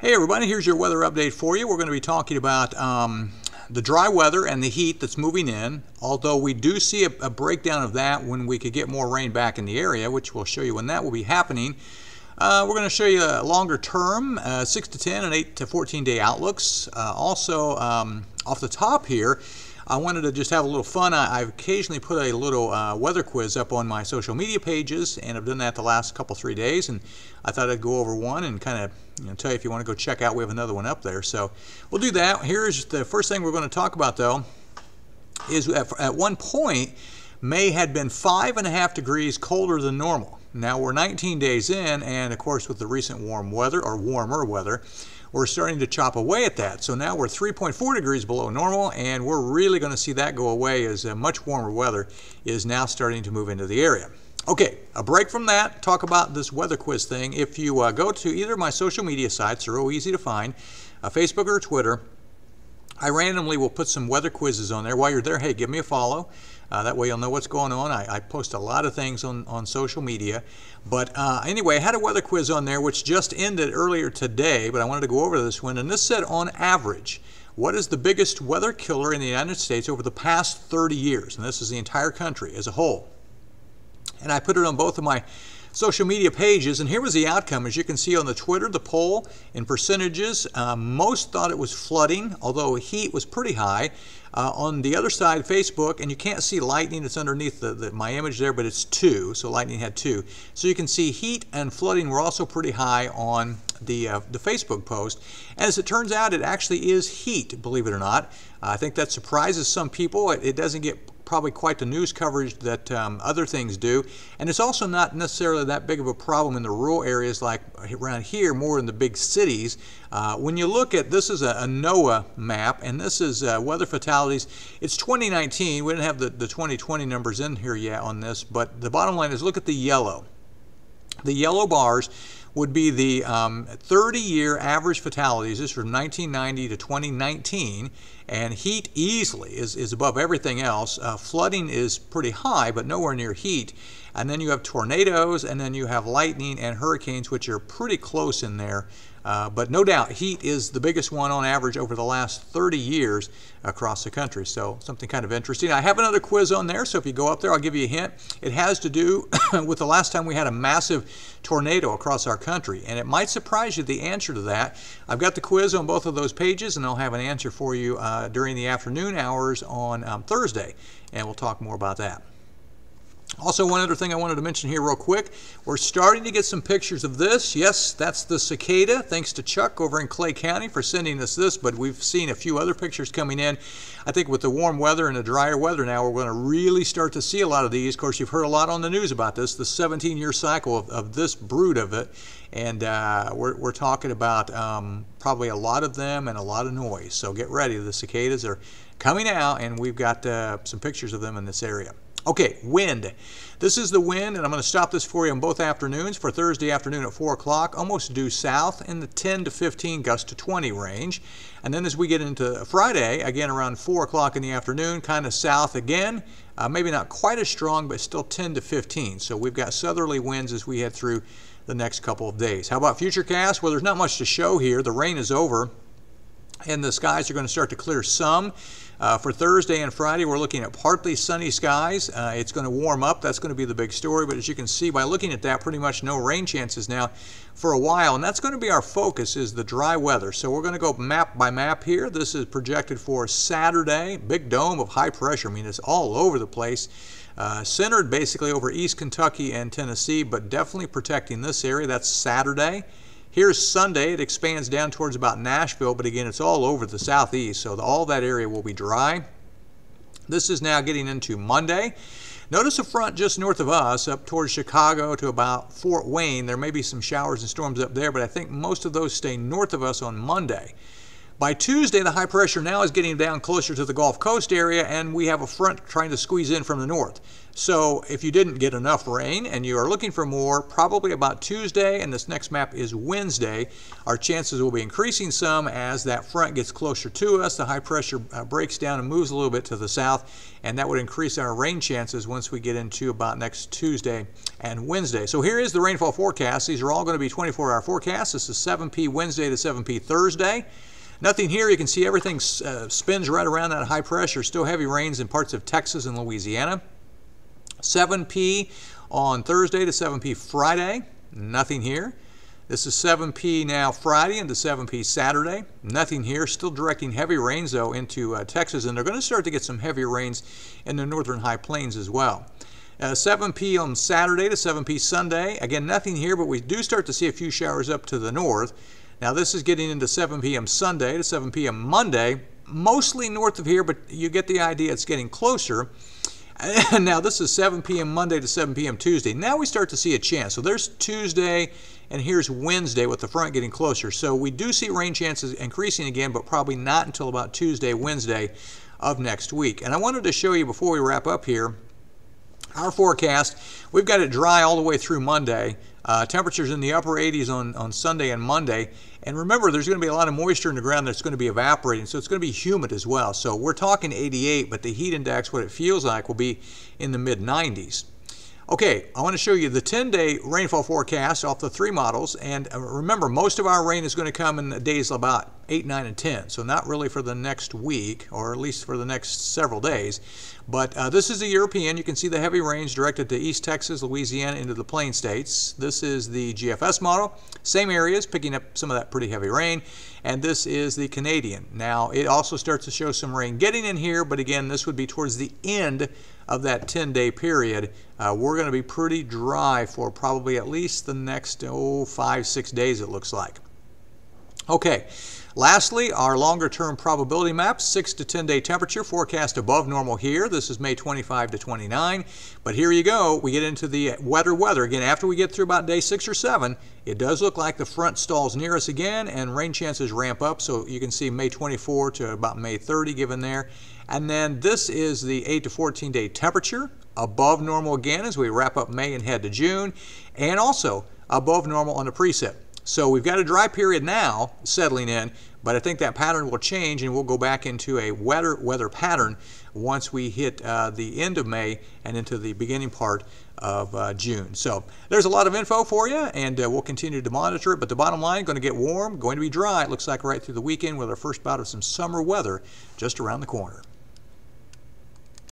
Hey everybody, here's your weather update for you. We're going to be talking about um, the dry weather and the heat that's moving in, although we do see a, a, breakdown of that when we could get more rain back in the area, which we'll show you when that will be happening. Uh, we're going to show you a longer term, uh, 6 to 10 and 8 to 14 day outlooks. Uh, also, um, off the top here, I wanted to just have a little fun. I, have occasionally put a little uh, weather quiz up on my social media pages, and I've done that the last couple, three days, and I thought I'd go over one and kind of you know, tell you if you want to go check out, we have another one up there. So we'll do that. Here's the first thing we're going to talk about, though, is at, at one point, May had been five and a half degrees colder than normal. Now we're 19 days in, and of course, with the recent warm weather, or warmer weather, we're starting to chop away at that. So now we're 3.4 degrees below normal, and we're really going to see that go away as uh, much warmer weather is now starting to move into the area. Okay, a break from that, talk about this weather quiz thing. If you uh, go to either of my social media sites, they're all easy to find, uh, Facebook or Twitter, I randomly will put some weather quizzes on there. While you're there, hey, give me a follow. Uh, that way you'll know what's going on. I, I, post a lot of things on, on social media. But uh, anyway, I had a weather quiz on there which just ended earlier today, but I wanted to go over this one. And this said on average, what is the biggest weather killer in the United States over the past 30 years? And this is the entire country as a whole. And I put it on both of my social media pages. And here was the outcome. As you can see on the Twitter, the poll in percentages, uh, most thought it was flooding, although heat was pretty high. Uh, on the other side, Facebook, and you can't see lightning, it's underneath the, the, my image there, but it's two, so lightning had two. So you can see heat and flooding were also pretty high on the, uh, the Facebook post. As it turns out, it actually is heat, believe it or not. I think that surprises some people. It, it doesn't get probably quite the news coverage that um, other things do. And it's also not necessarily that big of a problem in the rural areas like around here, more in the big cities. Uh, when you look at this is a, a NOAA map, and this is uh, weather fatalities. It's 2019. We didn't have the, the 2020 numbers in here yet on this, but the bottom line is look at the yellow. The yellow bars would be the 30-year um, average fatalities. This is from 1990 to 2019, and heat easily is, is above everything else. Uh, flooding is pretty high, but nowhere near heat. And then you have tornadoes, and then you have lightning and hurricanes, which are pretty close in there. Uh, but no doubt, heat is the biggest one on average over the last 30 years across the country. So something kind of interesting. I have another quiz on there, so if you go up there, I'll give you a hint. It has to do with the last time we had a massive tornado across our country. And it might surprise you the answer to that. I've got the quiz on both of those pages, and I'll have an answer for you uh, during the afternoon hours on um, Thursday. And we'll talk more about that. Also, one other thing I wanted to mention here real quick. We're starting to get some pictures of this. Yes, that's the cicada. Thanks to Chuck over in Clay County for sending us this, but we've seen a few other pictures coming in. I think with the warm weather and the drier weather now, we're going to really start to see a lot of these. Of course, you've heard a lot on the news about this, the 17-year cycle of, of, this brood of it. And uh, we're, we're, talking about um, probably a lot of them and a lot of noise. So get ready. The cicadas are coming out, and we've got uh, some pictures of them in this area. Okay, wind. This is the wind, and I'm going to stop this for you on both afternoons. For Thursday afternoon at 4 o'clock, almost due south in the 10 to 15 gust to 20 range. And then as we get into Friday, again around 4 o'clock in the afternoon, kind of south again. Uh, maybe not quite as strong, but still 10 to 15. So we've got southerly winds as we head through the next couple of days. How about futurecast? Well, there's not much to show here. The rain is over, and the skies are going to start to clear some. Uh, for Thursday and Friday, we're looking at partly sunny skies. Uh, it's going to warm up. That's going to be the big story. But as you can see by looking at that, pretty much no rain chances now for a while. And that's going to be our focus is the dry weather. So we're going to go map by map here. This is projected for Saturday. Big dome of high pressure. I mean, it's all over the place. Uh, centered basically over East Kentucky and Tennessee, but definitely protecting this area. That's Saturday. Here's Sunday. It expands down towards about Nashville, but again, it's all over the southeast, so all that area will be dry. This is now getting into Monday. Notice a front just north of us, up towards Chicago to about Fort Wayne. There may be some showers and storms up there, but I think most of those stay north of us on Monday. By Tuesday, the high pressure now is getting down closer to the Gulf Coast area, and we have a front trying to squeeze in from the north. So if you didn't get enough rain and you are looking for more, probably about Tuesday, and this next map is Wednesday, our chances will be increasing some as that front gets closer to us. The high pressure uh, breaks down and moves a little bit to the south, and that would increase our rain chances once we get into about next Tuesday and Wednesday. So here is the rainfall forecast. These are all going to be 24-hour forecasts. This is 7p Wednesday to 7p Thursday. Nothing here. You can see everything uh, spins right around that high pressure. Still heavy rains in parts of Texas and Louisiana. 7p on Thursday to 7p Friday. Nothing here. This is 7p now Friday into 7p Saturday. Nothing here. Still directing heavy rains though into uh, Texas, and they're going to start to get some heavy rains in the northern high plains as well. Uh, 7p on Saturday to 7p Sunday. Again, nothing here, but we do start to see a few showers up to the north. Now this is getting into 7 p.m. Sunday to 7 p.m. Monday, mostly north of here, but you get the idea it's getting closer. And now this is 7 p.m. Monday to 7 p.m. Tuesday. Now we start to see a chance. So there's Tuesday and here's Wednesday with the front getting closer. So we do see rain chances increasing again, but probably not until about Tuesday, Wednesday of next week. And I wanted to show you before we wrap up here our forecast. We've got it dry all the way through Monday. Uh, temperatures in the upper 80s on, on Sunday and Monday. And remember, there's going to be a lot of moisture in the ground that's going to be evaporating, so it's going to be humid as well. So we're talking 88, but the heat index, what it feels like, will be in the mid 90s. Okay, I want to show you the 10-day rainfall forecast off the three models. And uh, remember, most of our rain is going to come in the days about 8, 9, and 10. So not really for the next week, or at least for the next several days. But uh, this is the European. You can see the heavy rains directed to East Texas, Louisiana, into the Plain States. This is the GFS model. Same areas, picking up some of that pretty heavy rain. And this is the Canadian. Now, it also starts to show some rain getting in here, but again, this would be towards the end of that 10-day period. Uh, we're going to be pretty dry for probably at least the next, oh, five, six days, it looks like. Okay. Lastly, our longer term probability map, 6 to 10 day temperature forecast above normal here. This is May 25 to 29. But here you go, we get into the wetter weather. Again, after we get through about day 6 or 7, it does look like the front stalls near us again and rain chances ramp up. So you can see May 24 to about May 30 given there. And then this is the 8 to 14 day temperature above normal again as we wrap up May and head to June. And also above normal on the precip. So we've got a dry period now settling in, but I think that pattern will change and we'll go back into a wetter weather pattern once we hit uh, the end of May and into the beginning part of uh, June. So there's a lot of info for you and uh, we'll continue to monitor it. But the bottom line, going to get warm, going to be dry. It looks like right through the weekend with our first bout of some summer weather just around the corner.